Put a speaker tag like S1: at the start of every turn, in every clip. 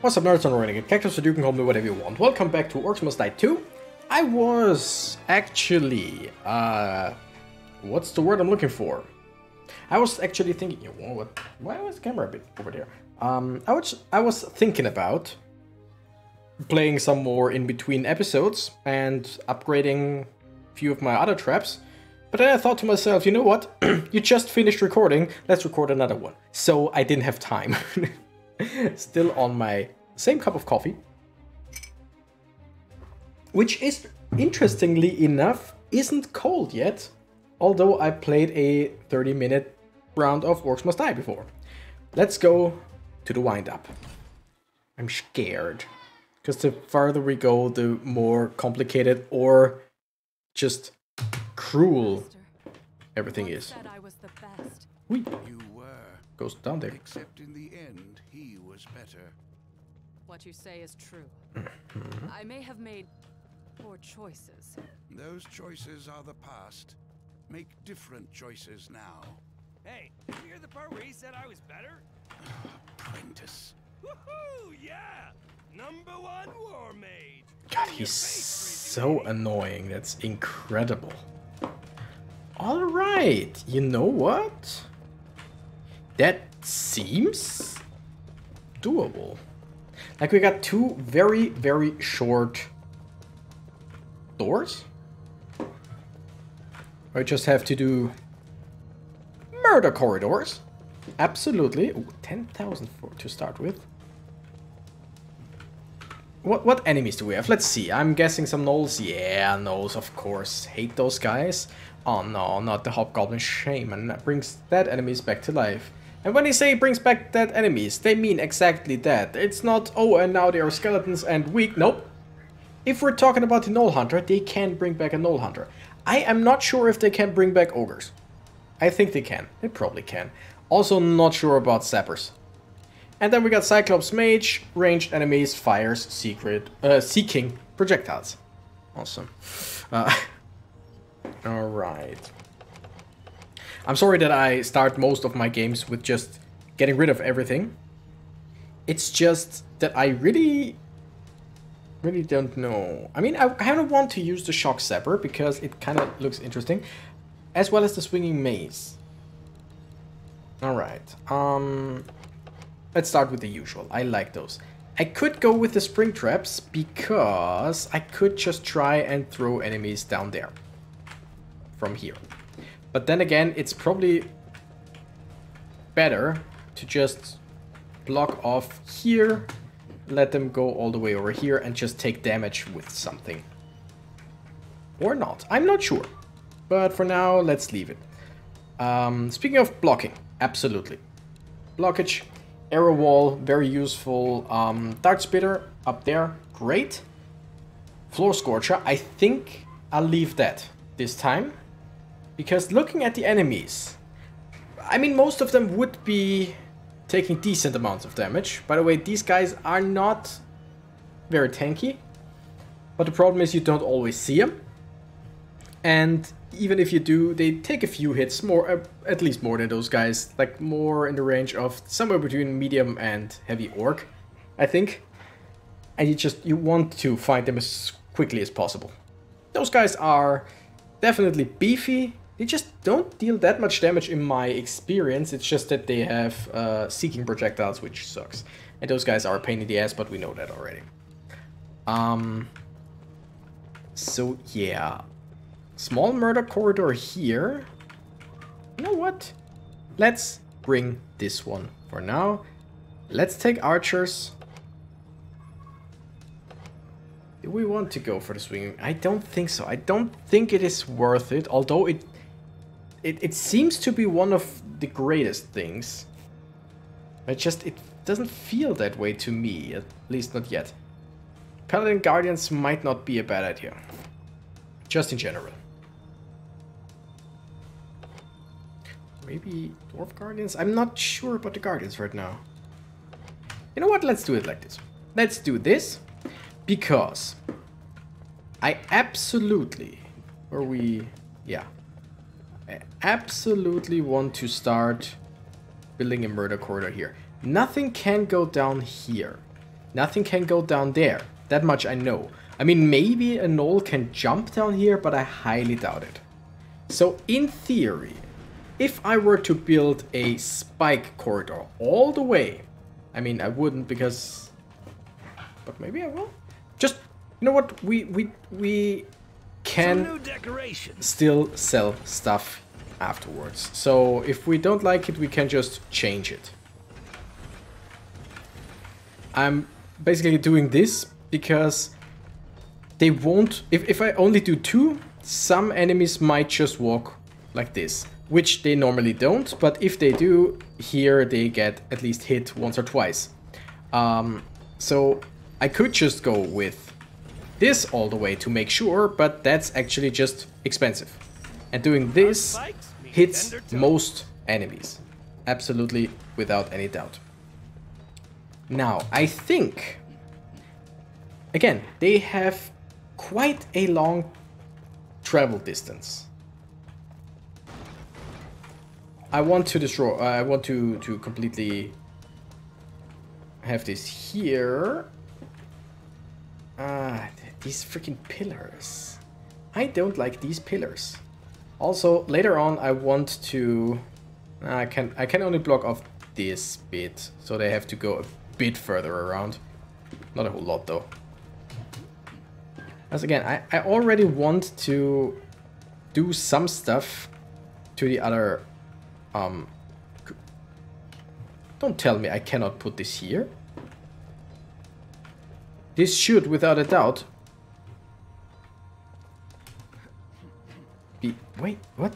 S1: What's up nerds on Renegade Cactus, so you can call me whatever you want. Welcome back to Orcs Must Die 2. I was actually, uh, what's the word I'm looking for? I was actually thinking, what, why was the camera a bit over there? Um, I was, I was thinking about playing some more in between episodes and upgrading a few of my other traps. But then I thought to myself, you know what? you just finished recording, let's record another one. So I didn't have time. Still on my same cup of coffee. Which is, interestingly enough, isn't cold yet. Although I played a 30 minute round of Orcs Must Die before. Let's go to the wind up. I'm scared. Because the farther we go, the more complicated or just cruel everything is. We
S2: You were,
S1: goes down there.
S2: except in the end, he was better.
S3: What you say is true. Mm-hmm. I may have made poor choices.
S2: Those choices are the past. Make different choices now.
S4: Hey, did you hear the part where he said I was better?
S2: Apprentice.
S4: Woohoo! Yeah! Number one war mage!
S1: God, he's so annoying. That's incredible. Alright, you know what? That seems doable. Like we got two very, very short doors. I just have to do murder corridors. Absolutely. Ooh, 10,000 for to start with. What what enemies do we have? Let's see. I'm guessing some gnolls. Yeah, gnolls, of course. Hate those guys. Oh no, not the Hobgoblin Shaman. That brings dead enemies back to life. And when they say brings back dead enemies, they mean exactly that. It's not, oh, and now they are skeletons and weak. Nope. If we're talking about the Gnoll Hunter, they can bring back a Gnoll Hunter. I am not sure if they can bring back Ogres. I think they can. They probably can. Also not sure about Sappers. And then we got Cyclops Mage, ranged enemies, fires, secret, uh, seeking projectiles. Awesome. Uh, Alright. I'm sorry that I start most of my games with just getting rid of everything. It's just that I really, really don't know. I mean, I kind of want to use the Shock Zapper because it kind of looks interesting. As well as the Swinging Mace. Alright. Um, let's start with the usual. I like those. I could go with the Spring Traps because I could just try and throw enemies down there. From here. But then again, it's probably better to just block off here, let them go all the way over here and just take damage with something. Or not. I'm not sure. But for now, let's leave it. Um, speaking of blocking, absolutely. Blockage, arrow wall, very useful. Um, Dart Spitter up there, great. Floor Scorcher, I think I'll leave that this time. Because looking at the enemies, I mean, most of them would be taking decent amounts of damage. By the way, these guys are not very tanky. But the problem is you don't always see them. And even if you do, they take a few hits, more, uh, at least more than those guys. Like more in the range of somewhere between medium and heavy orc, I think. And you just, you want to find them as quickly as possible. Those guys are definitely beefy, they just don't deal that much damage in my experience. It's just that they have uh, seeking projectiles, which sucks. And those guys are a pain in the ass, but we know that already. Um. So yeah, small murder corridor here. You know what? Let's bring this one for now. Let's take archers. Do we want to go for the swinging? I don't think so. I don't think it is worth it, although it it, it seems to be one of the greatest things. It just, it doesn't feel that way to me, at least not yet. Paladin Guardians might not be a bad idea. Just in general. Maybe Dwarf Guardians? I'm not sure about the Guardians right now. You know what? Let's do it like this. Let's do this because I absolutely, or we, yeah, I absolutely want to start building a murder corridor here. Nothing can go down here. Nothing can go down there. That much I know. I mean, maybe a gnoll can jump down here, but I highly doubt it. So, in theory, if I were to build a spike corridor all the way, I mean, I wouldn't because... But maybe I will. Just, you know what, we, we, we can
S4: Some new decorations.
S1: still sell stuff afterwards. So if we don't like it, we can just change it. I'm basically doing this because they won't... If, if I only do two, some enemies might just walk like this. Which they normally don't, but if they do, here they get at least hit once or twice. Um, so I could just go with this all the way to make sure, but that's actually just expensive. And doing this hits most enemies. Absolutely, without any doubt. Now, I think... Again, they have quite a long travel distance. I want to destroy... I want to, to completely have this here. Ah, these freaking pillars. I don't like these pillars. Also, later on, I want to... I can I can only block off this bit, so they have to go a bit further around. Not a whole lot, though. As again, I, I already want to do some stuff to the other... Um, don't tell me I cannot put this here. This should, without a doubt, be... Wait, what?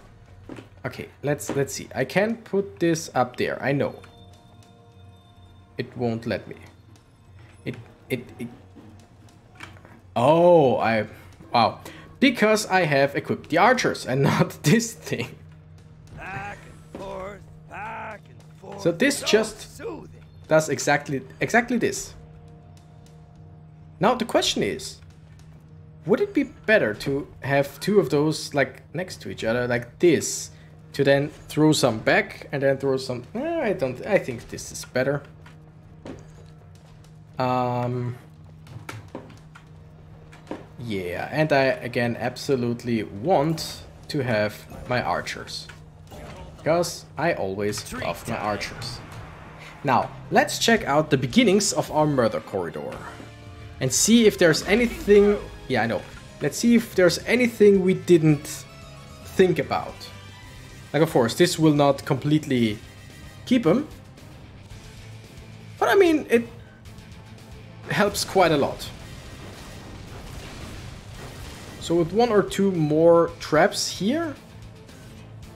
S1: Okay, let's let's see. I can't put this up there. I know. It won't let me. It it, it Oh, I wow. Because I have equipped the archers and not this thing.
S4: Back and forth, back and forth.
S1: So this
S4: So
S1: just-
S4: soothing.
S1: Does exactly exactly this. Now the question is, would it be better to have two of those like next to each other like this to then throw some back and then throw some Eh, I don't I think this is better. Um Yeah, and I again absolutely want to have my archers. Because I always love my archers. Now, let's check out the beginnings of our murder corridor. And see if there's anything... Yeah, I know. Let's see if there's anything we didn't think about. Like, of course, this will not completely keep him. But I mean, it helps quite a lot. So with one or two more traps here,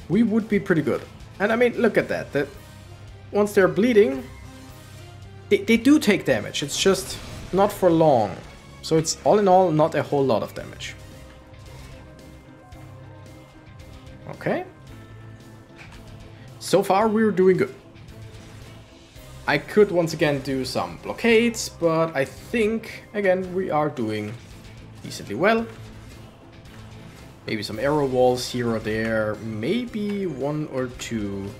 S1: we would be pretty good. And I mean, look at that. That once they're bleeding, they, they do take damage. It's just not for long. So it's all in all not a whole lot of damage. Okay. So far we're doing good. I could once again do some blockades, but I think, again, we are doing decently well. Maybe some arrow walls here or there. Maybe one or two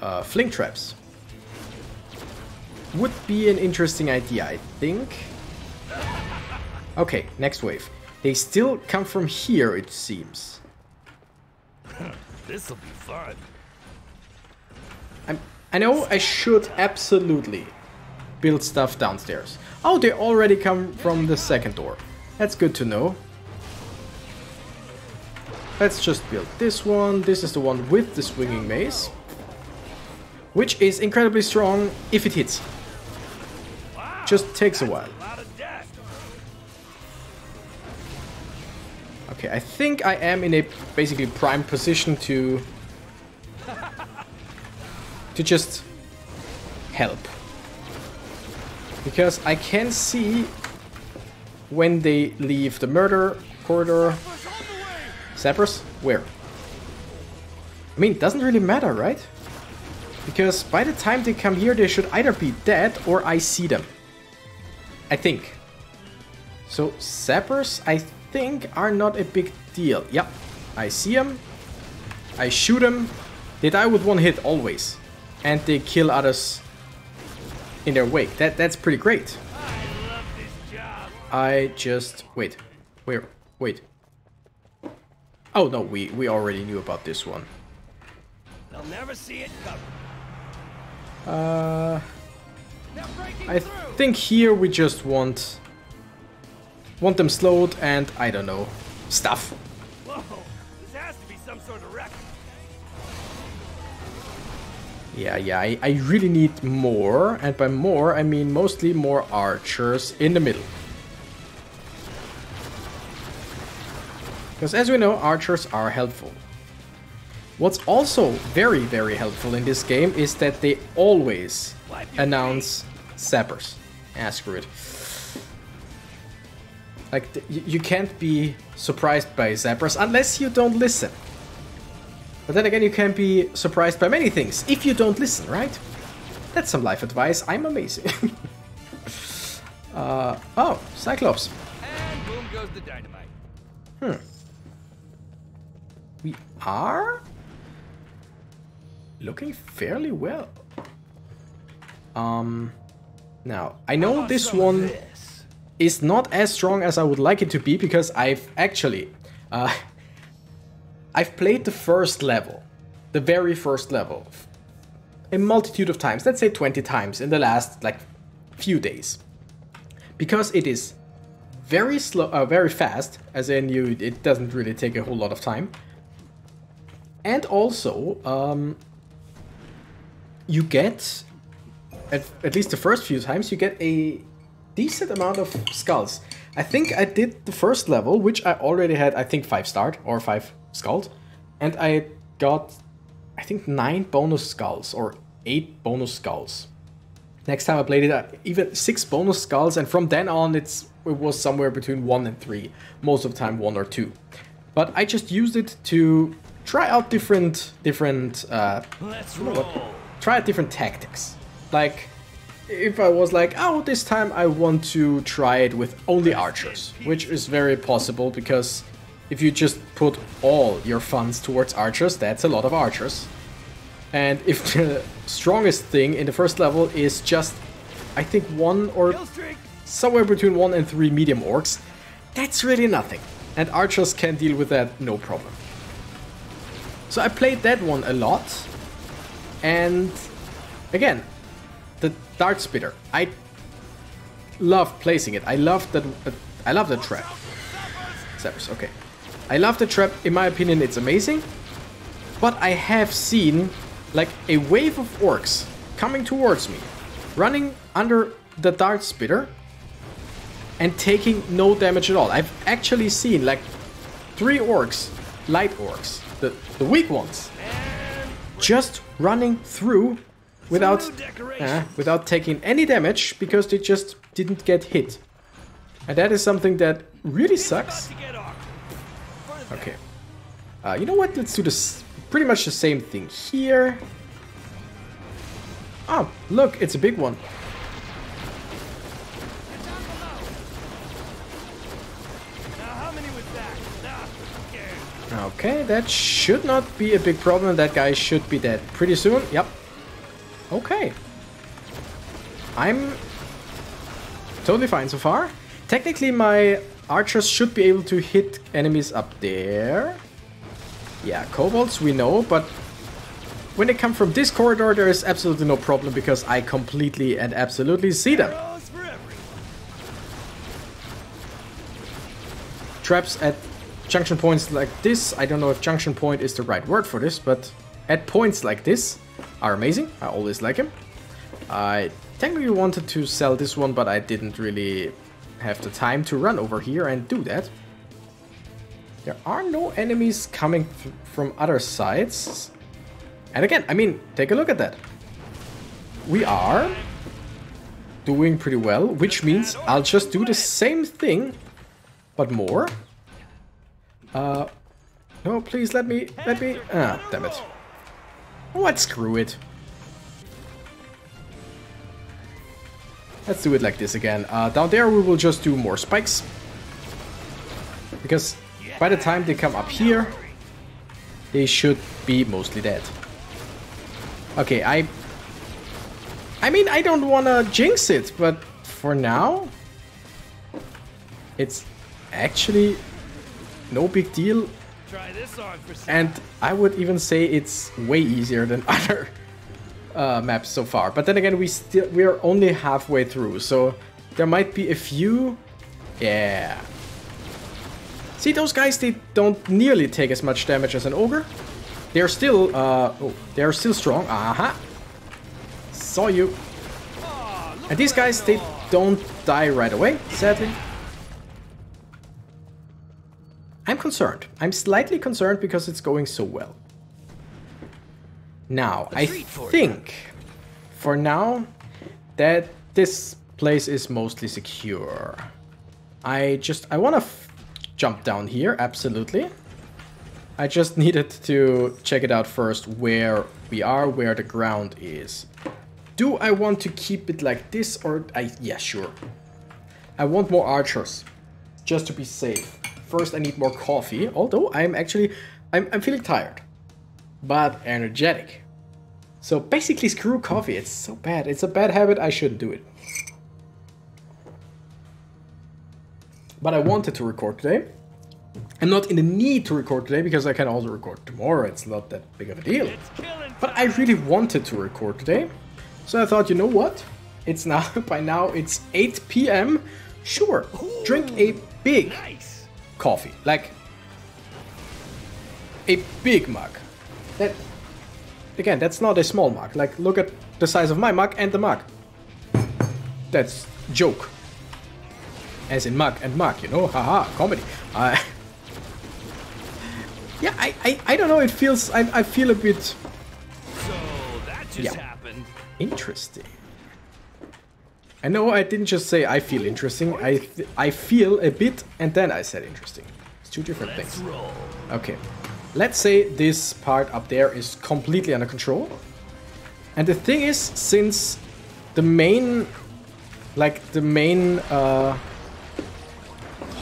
S1: uh, fling traps. Would be an interesting idea, I think. Okay, next wave. They still come from here, it seems.
S4: This'll be fun.
S1: I'm, I know I should absolutely build stuff downstairs. Oh, they already come from the second door. That's good to know. Let's just build this one. This is the one with the swinging mace. Which is incredibly strong if it hits. Just takes a while. Okay, I think I am in a basically prime position to to just help. Because I can see when they leave the murder corridor. Cypress? Where? I mean, it doesn't really matter, right? Because by the time they come here, they should either be dead or I see them. I think. So sappers, I think, are not a big deal. Yep, I see them. I shoot them. They die with one hit always. And they kill others in their wake. That That's pretty great.
S4: I love this job.
S1: I just... Wait. Where? Wait. Oh, no, we, we already knew about this one.
S4: They'll never see it coming.
S1: Uh, I think here we just want... Want them slowed and, I don't know, stuff.
S4: Whoa, this has to be some sort of record.
S1: Yeah, yeah, I, I really need more, and by more I mean mostly more archers in the middle. Because as we know, archers are helpful. What's also very, very helpful in this game is that they always announce sappers. Ah, screw it. Like, you can't be surprised by sappers unless you don't listen. But then again, you can be surprised by many things if you don't listen, right? That's some life advice. I'm amazing. uh, oh, Cyclops.
S4: And boom goes the dynamite. Hmm.
S1: We are looking fairly well. Um, now I know this one
S4: This.
S1: Is not as strong as I would like it to be because I've actually, uh, I've played the first level, the very first level, a multitude of times. Let's say 20 times in the last like few days, because it is very slow, uh, very fast. As in, you it doesn't really take a whole lot of time. And also, um, you get, at, at least the first few times, you get a decent amount of skulls. I think I did the first level, which I already had, I think, 5 start or 5 skulls. And I got, I think, 9 bonus skulls or 8 bonus skulls. Next time I played it, uh, even 6 bonus skulls, and from then on, it's it was somewhere between 1 and 3. Most of the time, 1 or 2. But I just used it to try out different, different, uh,
S4: Let's
S1: know what? try out different tactics. Like, if I was like, oh, this time I want to try it with only archers, which is very possible because if you just put all your funds towards archers, that's a lot of archers. And if the strongest thing in the first level is just, I think, one or somewhere between one and three medium orcs, that's really nothing. And archers can deal with that no problem. So I played that one a lot. And again, dart spitter. I love placing it. I love that. Uh, I love the trap. Sappers, okay. I love the trap. In my opinion, it's amazing. But I have seen like a wave of orcs coming towards me, running under the dart spitter and taking no damage at all. I've actually seen like three orcs, light orcs, the, the weak ones, just running through without uh, without taking any damage because they just didn't get hit. And that is something that really sucks.
S4: About to get off. Front of
S1: Okay. Uh, you know what? Let's do this. Pretty much the same thing here. Oh, look, it's a big one.
S4: Now, how many was that? Nah, who cares?
S1: Okay, that should not be a big problem. That guy should be dead pretty soon. Yep. Okay. I'm totally fine so far. Technically, my archers should be able to hit enemies up there. Yeah, kobolds we know, but when they come from this corridor, there is absolutely no problem because I completely and absolutely see them.
S4: Arrows for everyone.
S1: traps at junction points like this. I don't know if junction point is the right word for this, but at points like this are amazing. I always like them. I technically wanted to sell this one, but I didn't really have the time to run over here and do that. There are no enemies coming from other sides. And again, I mean, take a look at that. We are doing pretty well, which means I'll just do the same thing but more. Uh, no, please let me, let me, ah, damn it. What, screw it. Let's do it like this again. Uh, down there we will just do more spikes. Because by the time they come up here, they should be mostly dead. Okay, I I mean, I don't want to jinx it, but for now, it's actually no big deal.
S4: Try this on for
S1: And I would even say it's way easier than other uh, maps so far. But then again, we still we are only halfway through, so there might be a few. Yeah. See, those guys, they don't nearly take as much damage as an ogre. They're still, uh, oh, they're still strong. Aha. Saw you. And these guys, they don't die right away, sadly. I'm concerned. I'm slightly concerned because it's going so well. Now, I think, for now, that this place is mostly secure. I just, I want to jump down here, absolutely. I just needed to check it out first where we are, where the ground is. Do I want to keep it like this or... I Yeah, sure. I want more archers, just to be safe. First I need more coffee, although I'm actually... I'm, I'm feeling tired, but energetic. So basically screw coffee, it's so bad. It's a bad habit, I shouldn't do it. But I wanted to record today. I'm not in the need to record today because I can also record tomorrow. It's not that big of a deal. But I really wanted to record today. So I thought, you know what? It's now, by now, it's 8 p.m. Sure, drink a big
S4: nice.
S1: Coffee. Like, a big mug. That, again, that's not a small mug. Like, look at the size of my mug and the mug. That's joke. As in mug and mug, you know? Haha, comedy. Uh, yeah, I, I, I don't know, it feels, I, I feel a bit
S4: So that just
S1: Yeah.
S4: happened.
S1: interesting. I know I didn't just say I feel interesting, I, th I feel a bit and then I said interesting. It's two different
S4: Let's
S1: things.
S4: roll.
S1: Okay, let's say this part up there is completely under control. And the thing is, since the main, like the main uh,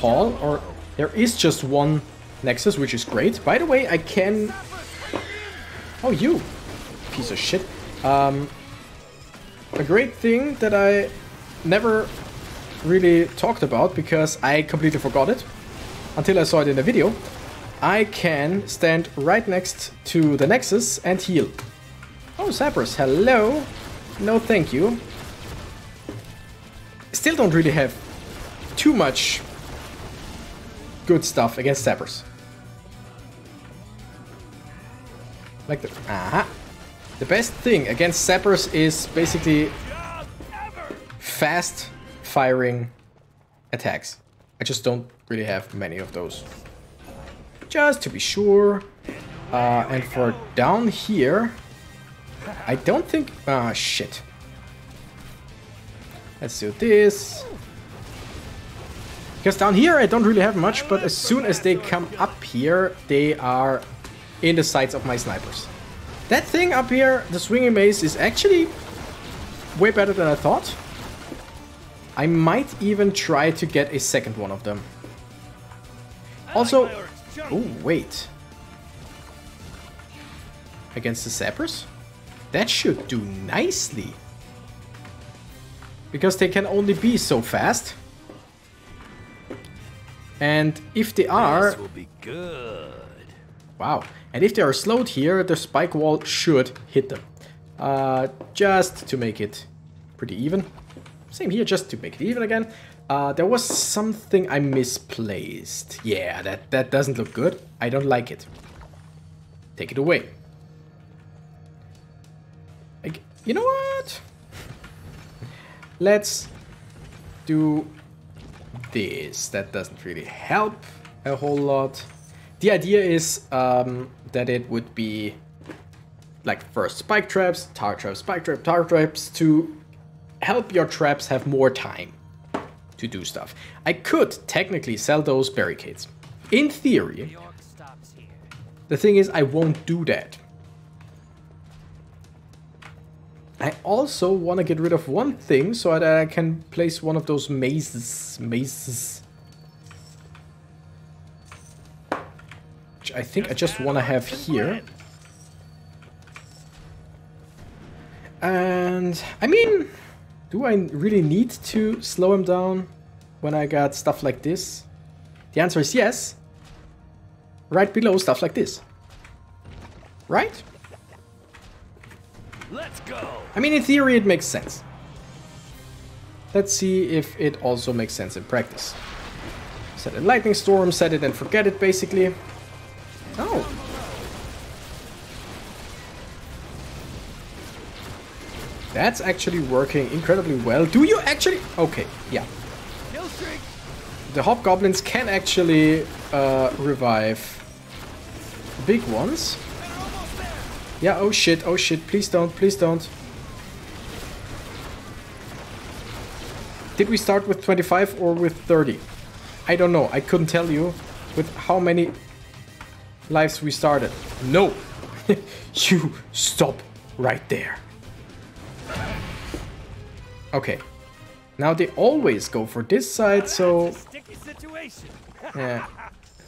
S1: hall, or there is just one nexus, which is great. By the way, I can... Oh, you, piece of shit. Um, a great thing that I never really talked about because I completely forgot it until I saw it in the video. I can stand right next to the Nexus and heal. Oh, Sappers, hello. No, thank you. Still don't really have too much good stuff against Sappers. Like the... Aha. The best thing against Sappers is basically. Fast firing attacks. I just don't really have many of those. Just to be sure. Uh, and for down here, I don't think... Ah, shit. Let's do this. Because down here I don't really have much, but as soon as they come up here, they are in the sights of my snipers. That thing up here, the swinging mace, is actually way better than I thought. I might even try to get a second one of them. Also,
S4: my orcs jump.
S1: oh wait. Against the sappers? That should do nicely. Because they can only be so fast. And if they are,
S4: This will be good.
S1: Wow. And if they are slowed here, the spike wall should hit them. Uh, just to make it pretty even. Same here, just to make it even again. Uh, there was something I misplaced. Yeah, that, that doesn't look good. I don't like it. Take it away. Like, you know what? Let's do this. That doesn't really help a whole lot. The idea is um, that it would be like first spike traps, tower traps, spike trap, tower traps to help your traps have more time to do stuff. I could technically sell those barricades. In theory,
S4: Orc stops here.
S1: the thing is I won't do that. I also want to get rid of one thing so that I can place one of those mazes. Mazes. Which I think I just want to have here. And I mean, do I really need to slow him down when I got stuff like this? The answer is yes. Right below stuff like this. Right?
S4: Let's go.
S1: I mean, in theory, it makes sense. Let's see if it also makes sense in practice. Set a lightning storm, set it and forget it, basically. Oh. That's actually working incredibly well. Do you actually... Okay, yeah. The hobgoblins can actually uh, revive big ones. Yeah, oh shit, oh shit, please don't, please don't. Did we start with 25 or with 30? I don't know, I couldn't tell you with how many lives we started. No! you stop right there. Okay. Now they always go for this side, so...
S4: It's a sticky situation.
S1: Yeah,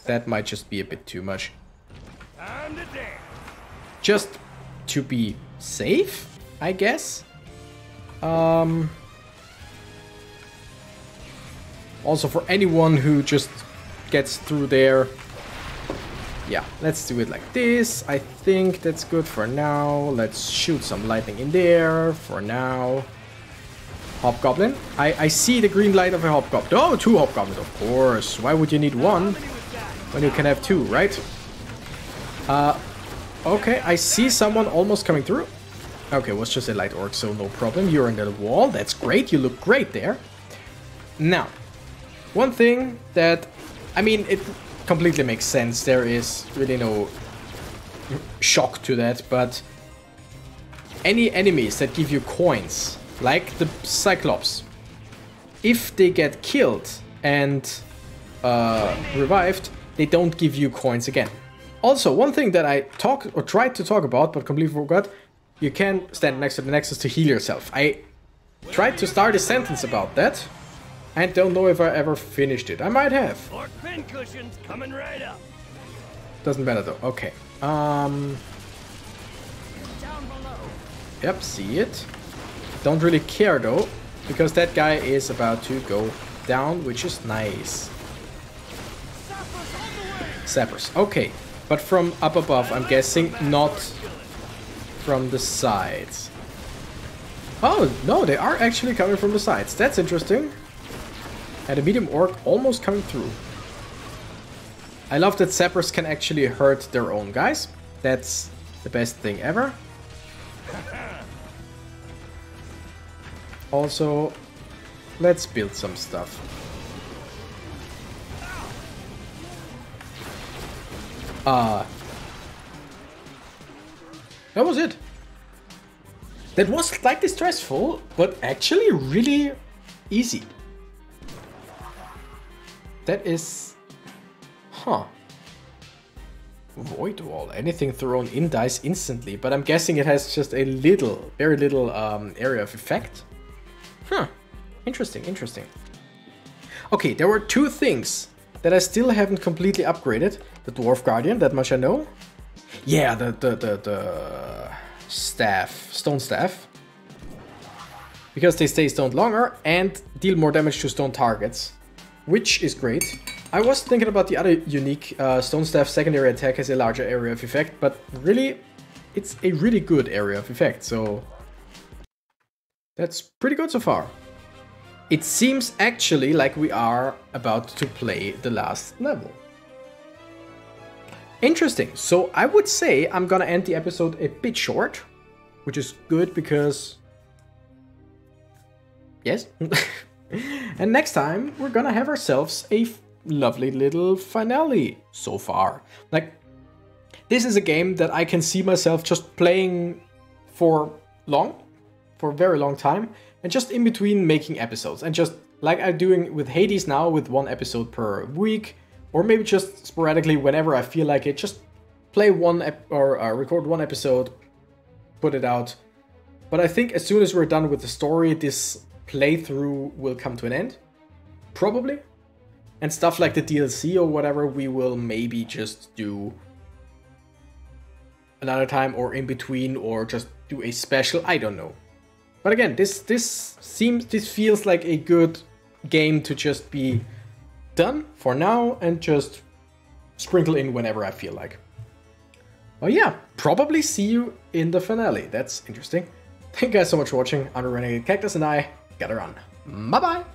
S1: that might just be a bit too much.
S4: Time to dance.
S1: just to be safe, I guess. Um, also for anyone who just gets through there. Yeah, let's do it like this. I think that's good for now. Let's shoot some lightning in there for now. Hobgoblin. I, I see the green light of a hobgoblin. Oh, two hobgoblins, of course. Why would you need one when you can have two, right? Uh, okay, I see someone almost coming through. Okay, was just a light orc, so no problem. You're in the wall. That's great. You look great there. Now, one thing that, I mean, it completely makes sense. There is really no shock to that, but any enemies that give you coins, like the Cyclops, if they get killed and uh, revived, they don't give you coins again. Also, one thing that I talked or tried to talk about but completely forgot, you can stand next to the Nexus to heal yourself. I tried to start a sentence about that and don't know if I ever finished it. I might have.
S4: Orc pin cushions coming right up.
S1: Doesn't matter though. Okay. Um. Yep, see it. Don't really care though, because that guy is about to go down, which is nice.
S4: Sappers.
S1: Okay. But from up above, I'm guessing, not from the sides. Oh, no, they are actually coming from the sides. That's interesting. And a medium orc almost coming through. I love that sappers can actually hurt their own guys. That's the best thing ever. Also, let's build some stuff. Uh, that was it. That was slightly stressful, but actually really easy. That is... Huh. Void wall. Anything thrown in dies instantly, but I'm guessing it has just a little, very little um, area of effect. Huh. Interesting, interesting. Okay, there were two things that I still haven't completely upgraded. The Dwarf Guardian, that much I know. Yeah, the, the, the, the staff, stone staff. Because they stay stoned longer and deal more damage to stone targets. Which is great. I was thinking about the other unique uh, stone staff secondary attack has a larger area of effect, but really, it's a really good area of effect, so... That's pretty good so far. It seems actually like we are about to play the last level. Interesting. So I would say I'm gonna end the episode a bit short, which is good because... Yes. and next time we're gonna have ourselves a lovely little finale so far. Like, this is a game that I can see myself just playing for long, for a very long time, and just in between making episodes. And just like I'm doing with Hades now, with one episode per week, or maybe just sporadically whenever I feel like it, just play one or uh, record one episode, put it out. But I think as soon as we're done with the story, this playthrough will come to an end. Probably. And stuff like the DLC or whatever, we will maybe just do another time or in between or just do a special. I don't know. But again, this this seems this feels like a good game to just be done for now and just sprinkle in whenever I feel like. Oh yeah, probably see you in the finale. That's interesting. Thank you guys so much for watching. I'm Renegade Cactus and I gotta run. Bye bye!